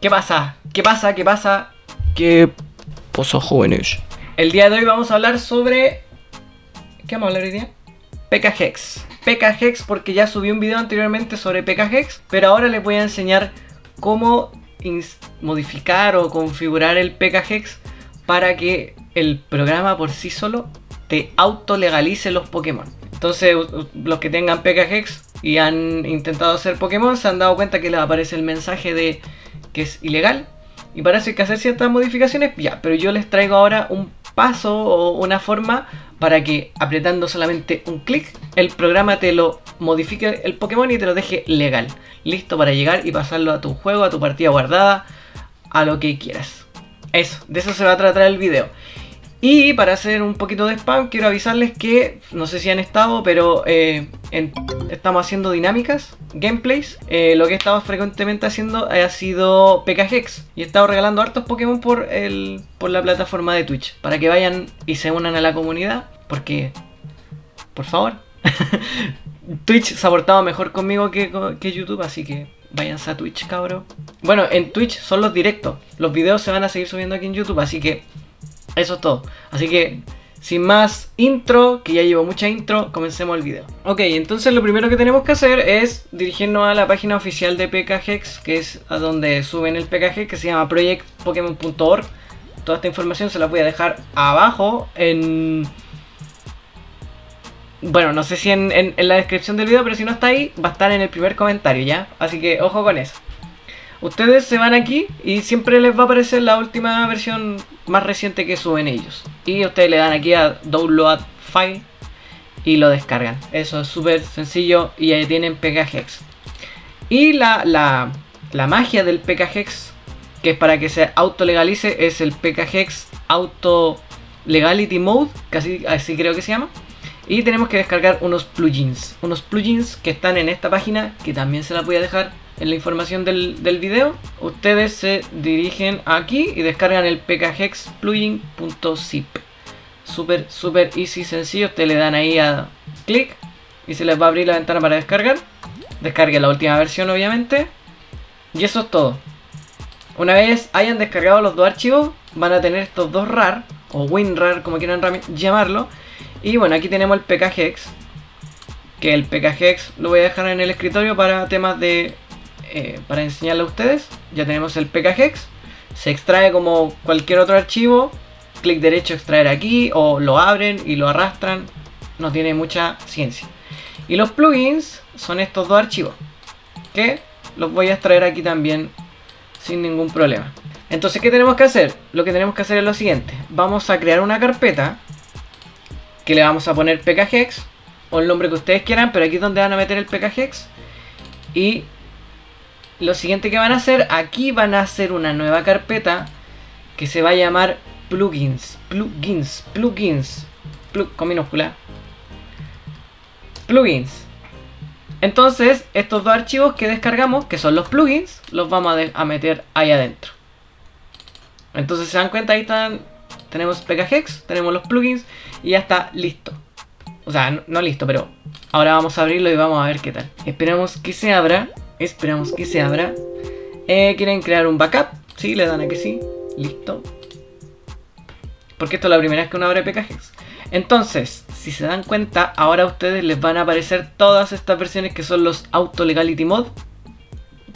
¿Qué pasa? ¿Qué pasa? ¿Qué pasa? ¿Qué pasa, jóvenes? El día de hoy vamos a hablar sobre... ¿Qué vamos a hablar hoy día? PKHex. PKHex porque ya subí un video anteriormente sobre PKHex, pero ahora les voy a enseñar cómo modificar o configurar el PKHex para que el programa por sí solo te auto legalice los Pokémon. Entonces, los que tengan PKHex y han intentado hacer Pokémon se han dado cuenta que les aparece el mensaje de que es ilegal. Y para eso hay que hacer ciertas modificaciones, ya, pero yo les traigo ahora un paso o una forma para que apretando solamente un clic, el programa te lo modifique el Pokémon y te lo deje legal. Listo para llegar y pasarlo a tu juego, a tu partida guardada, a lo que quieras. Eso, de eso se va a tratar el video. Y para hacer un poquito de spam, quiero avisarles que, no sé si han estado, pero eh, estamos haciendo dinámicas, gameplays. Eh, lo que he estado frecuentemente haciendo ha sido PKHex. Y he estado regalando hartos Pokémon por, el, por la plataforma de Twitch. Para que vayan y se unan a la comunidad. Porque, por favor, Twitch se ha portado mejor conmigo que, que YouTube, así que váyanse a Twitch, cabrón. Bueno, en Twitch son los directos. Los videos se van a seguir subiendo aquí en YouTube, así que eso es todo. Así que, sin más intro, que ya llevo mucha intro, comencemos el video. Ok, entonces lo primero que tenemos que hacer es dirigirnos a la página oficial de PKHex, que es a donde suben el PKG, que se llama projectpokemon.org. Toda esta información se la voy a dejar abajo en... Bueno, no sé si en, en la descripción del video, pero si no está ahí, va a estar en el primer comentario, ¿ya? Así que ojo con eso. Ustedes se van aquí y siempre les va a aparecer la última versión más reciente que suben ellos. Y ustedes le dan aquí a Download File y lo descargan. Eso es súper sencillo y ahí tienen PKHex. Y la, la, la, magia del PKHex, que es para que se auto legalice, es el PKHex Auto Legality Mode, casi así creo que se llama. Y tenemos que descargar unos plugins. Unos plugins que están en esta página, que también se las voy a dejar en la información del, del video, ustedes se dirigen aquí y descargan el pkhexplugin.zip. Súper, súper easy, sencillo. Ustedes le dan ahí a clic y se les va a abrir la ventana para descargar. Descarguen la última versión, obviamente. Y eso es todo. Una vez hayan descargado los dos archivos, van a tener estos dos RAR, o WinRAR, como quieran llamarlo. Y bueno, aquí tenemos el pkhex, que el pkhex lo voy a dejar en el escritorio para temas de eh, para enseñarle a ustedes, ya tenemos el pkhex. Se extrae como cualquier otro archivo. Clic derecho extraer aquí o lo abren y lo arrastran. No tiene mucha ciencia. Y los plugins son estos dos archivos. Que los voy a extraer aquí también sin ningún problema. Entonces, ¿qué tenemos que hacer? Lo que tenemos que hacer es lo siguiente. Vamos a crear una carpeta que le vamos a poner pkhex o el nombre que ustedes quieran, pero aquí es donde van a meter el pkhex y lo siguiente que van a hacer, aquí van a hacer una nueva carpeta que se va a llamar plugins, plugins, plugins, con minúscula, plugins. Entonces, estos dos archivos que descargamos, que son los plugins, los vamos a, meter ahí adentro. Entonces, se dan cuenta, ahí están, tenemos PKHex, tenemos los plugins y ya está listo. O sea, no, listo, pero ahora vamos a abrirlo y vamos a ver qué tal. Esperamos que se abra. Esperamos que se abra. Eh, ¿Quieren crear un backup? Sí, le dan a que sí. Listo. Porque esto es la primera vez que uno abre PKGex. Entonces, si se dan cuenta, ahora a ustedes les van a aparecer todas estas versiones que son los Auto Legality Mod.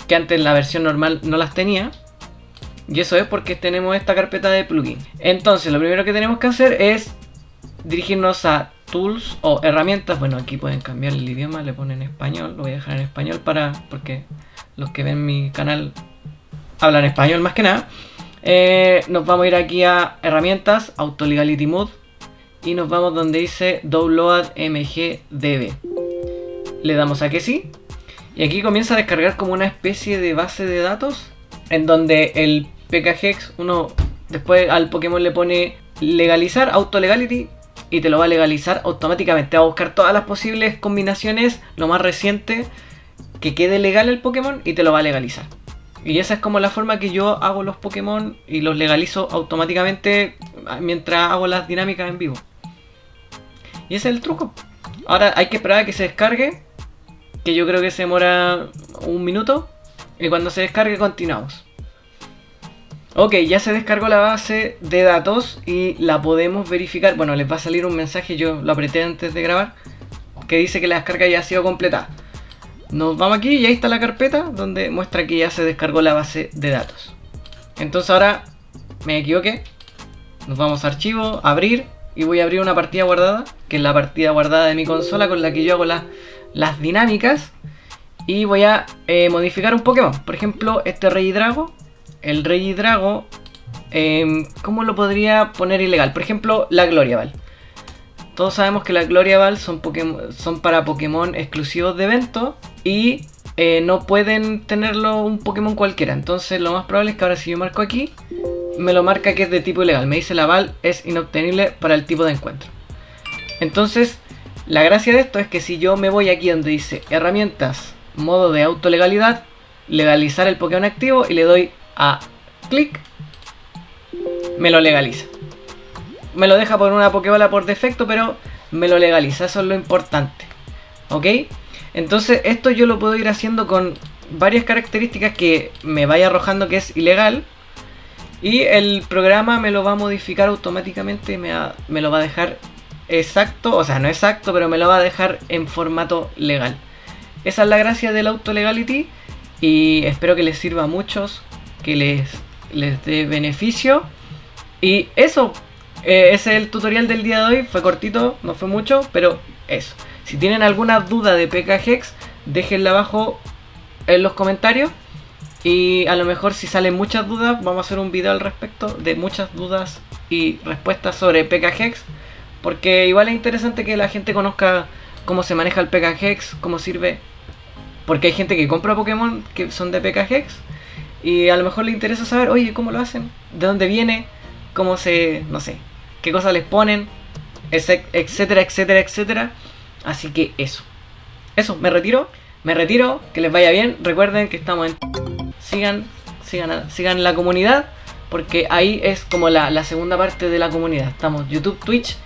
Que antes la versión normal no las tenía. Y eso es porque tenemos esta carpeta de plugin. Entonces, lo primero que tenemos que hacer es dirigirnos a tools o herramientas. Bueno, aquí pueden cambiar el idioma, le ponen español, lo voy a dejar en español para porque los que ven mi canal hablan español más que nada. Eh, nos vamos a ir aquí a herramientas, Auto Legality Mode y nos vamos donde dice Download MGDB. Le damos a que sí y aquí comienza a descargar como una especie de base de datos en donde el PKGex uno después al Pokémon le pone legalizar, auto legality y te lo va a legalizar automáticamente. Va a buscar todas las posibles combinaciones, lo más reciente, que quede legal el Pokémon y te lo va a legalizar. Y esa es como la forma que yo hago los Pokémon y los legalizo automáticamente mientras hago las dinámicas en vivo. Y ese es el truco. Ahora hay que esperar a que se descargue, que yo creo que se demora un minuto. Y cuando se descargue continuamos. Ok, ya se descargó la base de datos y la podemos verificar. Bueno, les va a salir un mensaje, yo lo apreté antes de grabar, que dice que la descarga ya ha sido completada. Nos vamos aquí y ahí está la carpeta donde muestra que ya se descargó la base de datos. Entonces ahora me equivoqué. Nos vamos a archivo, abrir y voy a abrir una partida guardada, que es la partida guardada de mi consola con la que yo hago las dinámicas. Y voy a eh, modificar un Pokémon. Por ejemplo, este Rey Drago. El Rey Drago, eh, ¿cómo lo podría poner ilegal? Por ejemplo, la Gloria Ball. Todos sabemos que la Gloria Ball son, para Pokémon exclusivos de evento y eh, no pueden tenerlo un Pokémon cualquiera. Entonces lo más probable es que ahora si yo marco aquí, me lo marca que es de tipo ilegal. Me dice la Ball es inobtenible para el tipo de encuentro. Entonces, la gracia de esto es que si yo me voy aquí donde dice herramientas, modo de autolegalidad, legalizar el Pokémon activo y le doy a clic, me lo legaliza me lo deja por una Pokébola por defecto, pero me lo legaliza, eso es lo importante. ¿Ok? Entonces esto yo lo puedo ir haciendo con varias características que me vaya arrojando que es ilegal. Y el programa me lo va a modificar automáticamente, me, me lo va a dejar exacto, o sea, no exacto, pero me lo va a dejar en formato legal. Esa es la gracia del auto legality y espero que les sirva a muchos, que les, les dé beneficio. Y eso, eh, es el tutorial del día de hoy. Fue cortito, no fue mucho, pero eso. Si tienen alguna duda de PKHex, déjenla abajo en los comentarios. Y a lo mejor si salen muchas dudas, vamos a hacer un video al respecto de muchas dudas y respuestas sobre PKHex. Porque igual es interesante que la gente conozca cómo se maneja el PKHex, cómo sirve. Porque hay gente que compra Pokémon que son de PKHex. Y a lo mejor le interesa saber, oye, ¿cómo lo hacen? ¿De dónde viene? ¿Cómo se, no sé, qué cosas les ponen, etcétera, etcétera, etcétera. Así que eso. Eso, me retiro. Me retiro, que les vaya bien. Recuerden que estamos en... Sigan, sigan, sigan la comunidad, porque ahí es como la, segunda parte de la comunidad. Estamos YouTube, Twitch.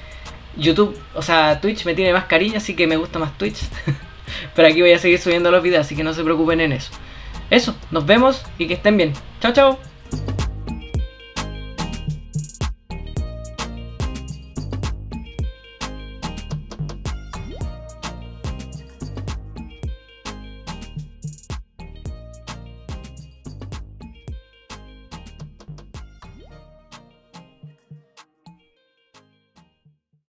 YouTube, o sea, Twitch me tiene más cariño, así que me gusta más Twitch. Pero aquí voy a seguir subiendo los videos, así que no se preocupen en eso. Eso, nos vemos y que estén bien. Chao, chao.